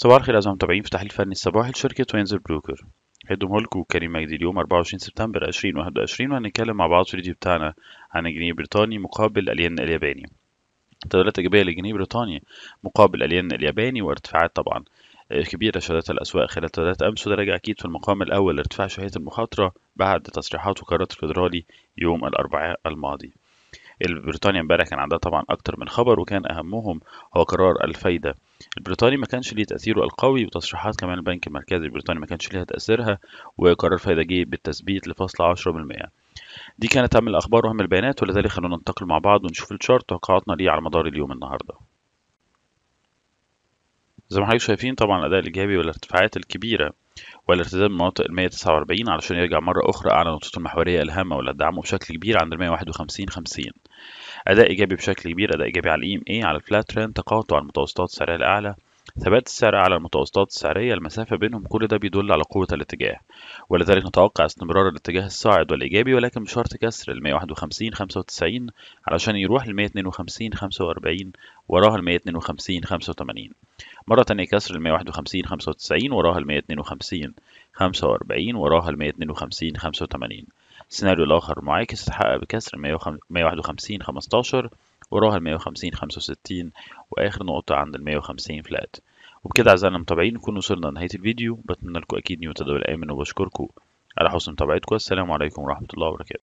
صباح الخير أعزائي المتابعين في تحليل فني الصباحي لشركة وينزر بروكر هيدهم لكم كريم مجدي. اليوم 24 سبتمبر 2021 وهنتكلم مع بعض في الفيديو بتاعنا عن الجنيه البريطاني مقابل الين الياباني. تداولات إيجابية للجنيه البريطاني مقابل الين الياباني وارتفاعات طبعا. كبيرة شهدتها الأسواق خلال تداولات أمس. وده راجع أكيد في المقام الأول لارتفاع شهية المخاطرة بعد تصريحات وقرارات الفيدرالي يوم الأربعاء الماضي. بريطانيا امبارح كان عندها طبعا أكتر من خبر وكان أهمهم هو قرار الفايدة. البريطاني ما كانش ليه تأثيره القوي وتصريحات كمان البنك المركزي البريطاني ما كانش ليها تأثيرها وقرار الفايده جه بالتثبيت لفاصل 10% دي كانت اهم الأخبار واهم البيانات ولذلك خلونا ننتقل مع بعض ونشوف الشارت توقعاتنا ليه على مدار اليوم النهارده. زي ما حضرتك شايفين طبعا الأداء الإيجابي والارتفاعات الكبيرة والارتداد من مناطق ال 149 علشان يرجع مرة أخرى أعلى نقطته المحورية الهامة واللي هتدعمه بشكل كبير عند ال 151 50 أداء إيجابي بشكل كبير أداء إيجابي على الإي إم إي على الفلات ترند تقاطع المتوسطات السعرية الأعلى. ثبات السعر على المتوسطات السعرية المسافة بينهم كل ده بيدل على قوة الاتجاه. ولذلك نتوقع استمرار الاتجاه الصاعد والإيجابي ولكن بشرط كسر ال 151 95 علشان يروح ل 152 45 وراها ال 152 85 مرة تانية كسر ال 151 95 وراها ال 152 45 وراها ال 152 85 السيناريو الآخر معاكس اتحقق بكسر 151 15 وراها ال 150 65 وآخر نقطة عند ال 150 فلات. وبكده أعزائنا المتابعين نكون وصلنا لنهاية الفيديو. بتمنى لكم أكيد يوم تداول آمن وبشكركم. على حسن متابعتكم السلام عليكم ورحمة الله وبركاته.